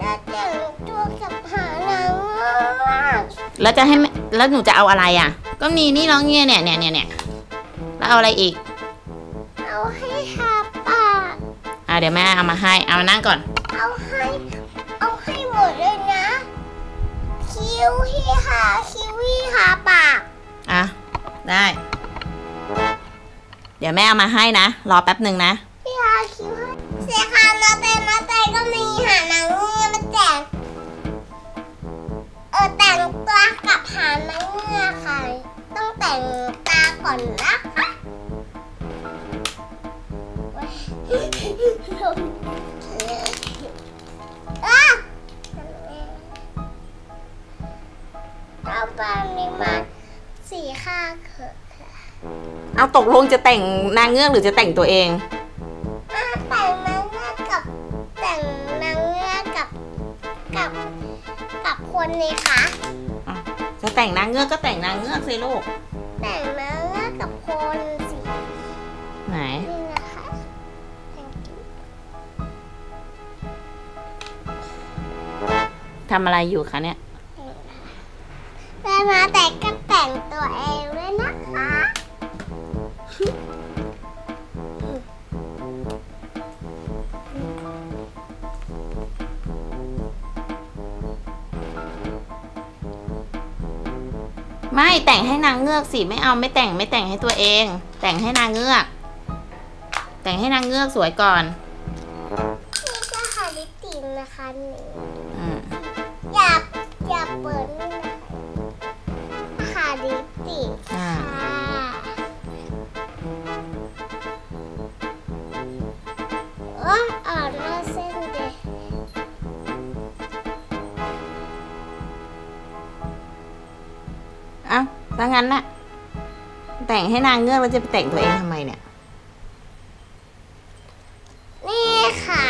จะแต่งตัวกับหาหนังมากแล้วจะให้แม่แล้วหนูจะเอาอะไรอะ ก็นี่นี่น้องเนี่ยเนี่ยเนี่ยเนี่ยเนี่ยแล้วเอาอะไรอีก เอาให้ทาปากอ่าเดี๋ยวแม่เอามาให้ เอามานั่งก่อน เอาให้เอาให้หมดเลยนะ คิ้วที่หาคิ้วที่หาปากอะ ได้ เดี๋ยวแม่เอามาให้นะ รอแป๊บหนึ่งนะที่หาคิ้วให้เสียคา มีหานังเงือกมาแต่งเออแต่งตัวกับหานังเงือกค่ะ ต้องแต่งตาก่อนนะคะเว้ยลมอะเอาปานี้มาสีข้างเถอะค่ะเอาตกลงจะแต่งนางเงือกหรือจะแต่งตัวเอง เงือกก็แต่งนางเงือกสิลูก แต่งนางเงือกกับคนสีไหนนี่นะคะแต่งกิ๊บทำอะไรอยู่คะเนี่ย แต่มาแต่ก็แต่งตัวเองด้วยนะคะ ไม่แต่งให้นางเงือกสิไม่เอาไม่แต่งไม่แต่งให้ตัวเอง แต่งให้นางเงือก แต่งให้นางเงือกสวยก่อนนี่ก็หาลิปตินนะคะนี่อืมอย่าอย่าเปิดนี่นะคะหาลิปตินอ่า ถ้างั้นน่ะ แต่งให้นางเงือกแล้วจะไปแต่งตัวเองทำไมเนี่ย นี่ค่ะ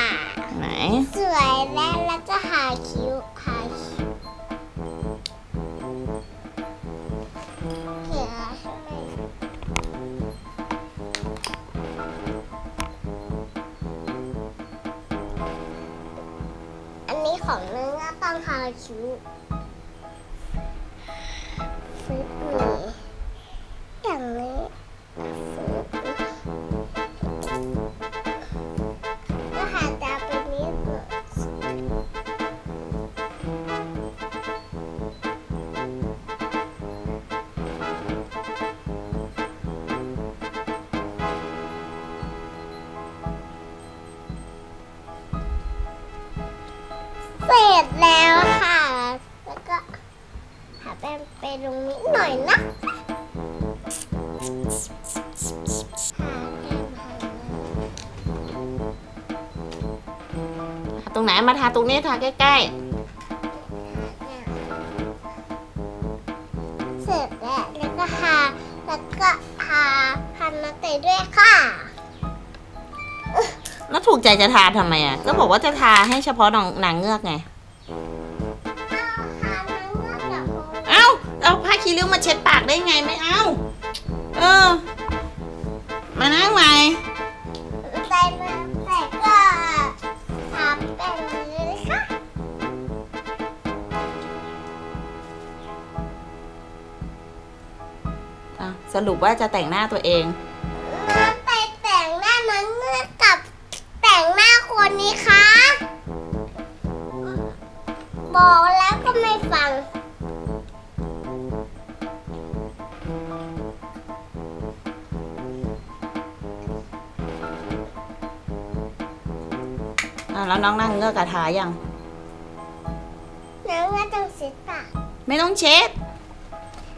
ไหน สวยแล้วแล้วก็หาคิ้วหาคิ้วเห็นแล้วใช่ไหมอันนี้ของเนื้อต้องหาคิ้วฟึ เสร็จแล้วค่ะ แล้วก็หาแป้งไปตรงนี้หน่อยนะหาแป้งหาตรงไหนมาทาตรงนี้ทาใกล้เสร็จแล้วแล้วก็หาแล้วก็ทาพันนาเตะด้วยค่ะๆ แล้วถูกใจจะทาทำไมอะ ก็บอกว่าจะทาให้เฉพาะนางนางเงือกไง เอาหาน้ำเงือกกับโฮเอ้า เอาผ้าคีริ้วมาเช็ดปากได้ไงไม่เอา เออ มานั่งใหม่แต่มาแต่ก็ทาแป้งเลยค่ะอะสรุปว่าจะแต่งหน้าตัวเอง แล้วน้องนางเงือกกระทายังน้ำเงือกต้องเสียปากไม่ต้องเช็ด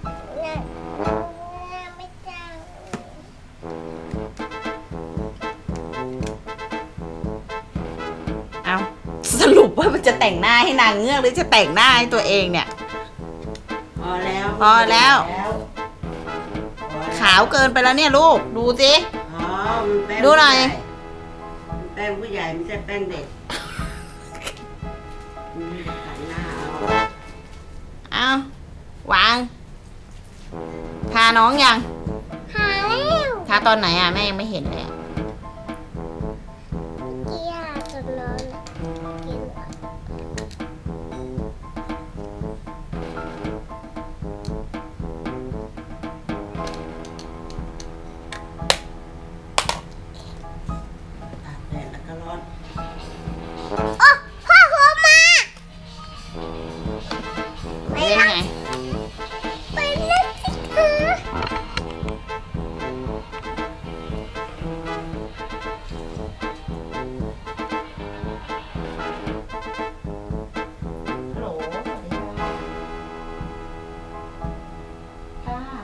น้ำเงือกไม่จ้างเอาสรุปว่ามันจะแต่งหน้าให้นางเงือกหรือจะแต่งหน้าให้ตัวเองเนี่ย พอแล้วพอแล้วพอแล้วขาวเกินไปแล้วเนี่ยลูกดูสิ อ๋อมันแป้งดูหน่อยมันแป้งผู้ใหญ่ไม่ใช่แป้งเด็ก วาง ทาน้องยัง หาแล้ว ทาตอนไหนอะ แม่ยังไม่เห็นเลยอะ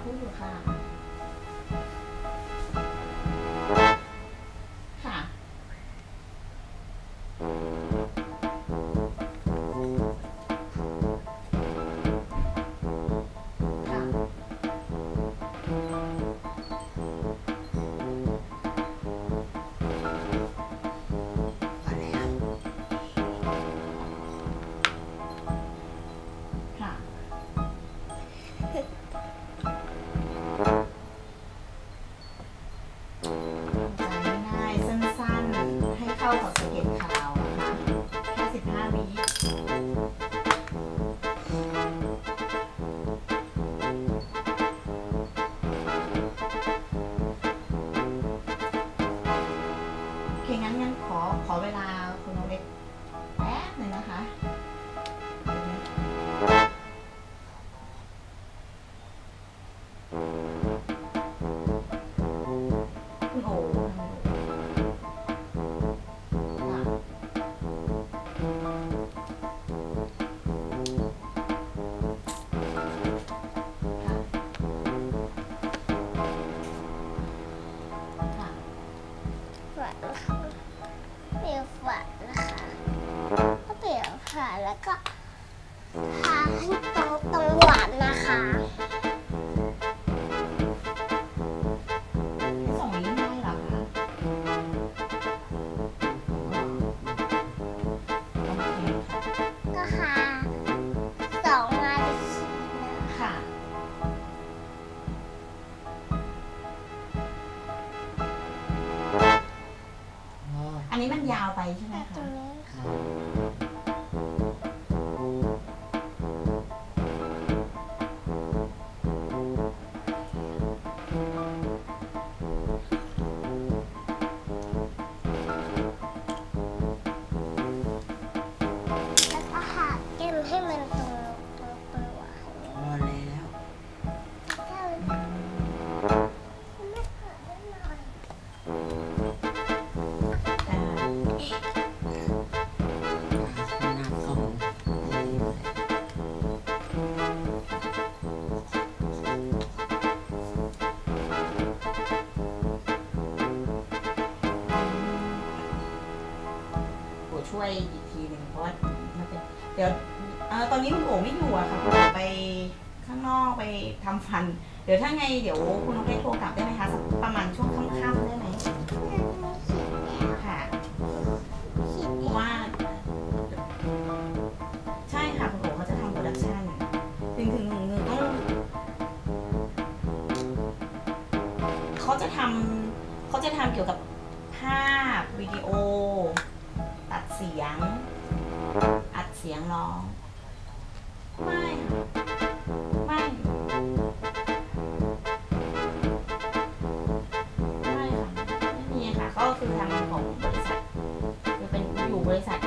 ค่ะพู ตรงตรงหวานนะคะให้ส่งลิงก์ให้เหรอคะโอเคค่ะก็หาสองนาทีค่ะอ๋ออันนี้มันยาวไปใช่ไหมตรคะงนี้ค่ะ อ่าหน้าคอมโอช่วยอีกทีหนึ่งเพราะว่ามันเป็นเดี๋ยว เอ่อตอนนี้คุณโอไม่อยู่อะค่ะคุณโอไปข้างนอกไปทำฟัน เดี๋ยวถ้าไงเดี๋ยวคุณน้องเล็กโทรกลับได้ไหมคะสักประมาณช่วงค่ำๆได้ไหมค่ะเพราะว่า ใช่ค่ะคุณโอเขาจะทำโปรดักชันถึงถึงหนึ่งต้องเขาจะทำเขาจะทำเกี่ยวกับภาพวิดีโอ ตัดเสียง อัดเสียงร้อง ไม่ค่ะไม่ ไม่ค่ะ ไม่มีค่ะก็คือทำของบริษัท คือเป็นอยู่บริษัท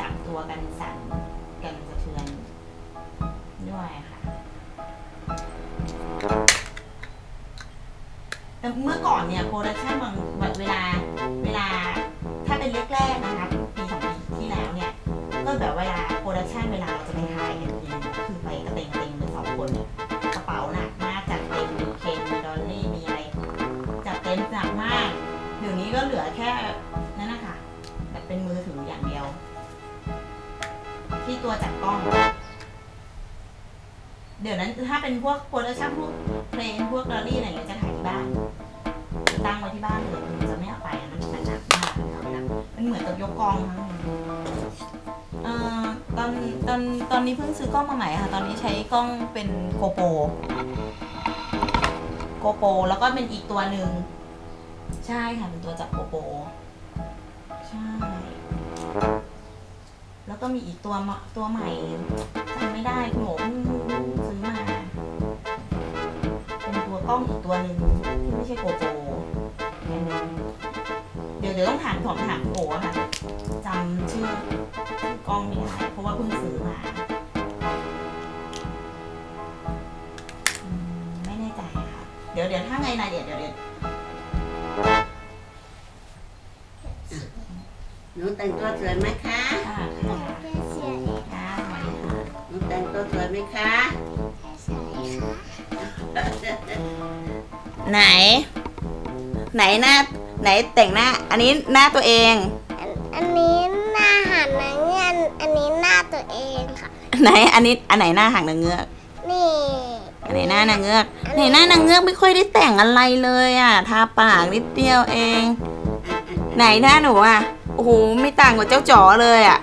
จับตัวกันสั่นกันสะเทือนด้วยค่ะแต่เมื่อก่อนเนี่ย production บางแบบเวลาเวลาถ้าเป็นแรกๆนะคะปีสองปีที่แล้วเนี่ย ก็แบบเวลา production เวลาเราจะไปถ่ายกันเนี่ยคือไปกระเตงเต็งเป็นสองคนเนี่ยกระเป๋าหนักมากจัดเต็มมีเครนมี dolly มีอะไรจัดเต็มหนักมากเดี๋ยวนี้ก็เหลือแค่ ที่ตัวจับกล้อง เดี๋ยวนั้นถ้าเป็นพวก production พวกเพลงพวก dolly อะไรอย่างเงี้ยจะถ่ายที่บ้านตั้งไว้ที่บ้านเลยจะไม่เอาไปมันหนักมากนักมันเหมือนกับยกกล้องทั้งเอ่อตอนตอนตอนนี้เพิ่งซื้อกล้องมาใหม่ค่ะ ตอนนี้ใช้กล้องเป็น GoProโกโปรแล้วก็เป็นอีกตัวหนึ่งใช่ค่ะเป็นตัวจับโกโปรใช่ แล้วก็มีอีกตัวตัวใหม่จำไม่ได้คุณหมอซื้อมา เป็นตัวกล้องอีกตัวหนึ่งที่ไม่ใช่โกโปรเดี๋ยวเดี๋ยวต้องถามถามถามโกะค่ะจำชื่อกล้องไม่ได้เพราะว่าเพิ่งซื้อมาไม่แน่ใจค่ะ เดี๋ยวเดี๋ยวถ้าไงนะเดี๋ยวเดี๋ยว หนูแต่งตัวสวยไหมคะค่ะหนูค่ะจะเสียเลยค่ะสวัสดีค่ะหนูแต่งตัวสวยไหมคะใช่ค่ะไหน ไหนหน้า ไหนแต่งหน้า อันนี้หน้าตัวเองอันอันนี้หน้าหันนะเงี้ยอันนี้หน้าตัวเองค่ะ ไหน อันนี้ อันไหนหน้าหางนางเงือก นี่อันไหนหน้านางเงือกไหนหน้านางเงือกไม่ค่อยได้แต่งอะไรเลยอะ ทาปากนิดเดียวเอง ไหนหน้าหนูอะ โอ้โห ไม่ต่างกับเจ้าจ๋อเลยอะ่ะ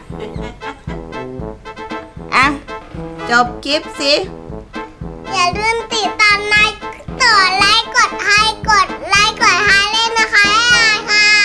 อะ จบคลิปสิ อย่าลืมติดตามนายต่อไลค์กดไฮกดไลค์กดไฮเล่นนะคะไลค์ค่ะ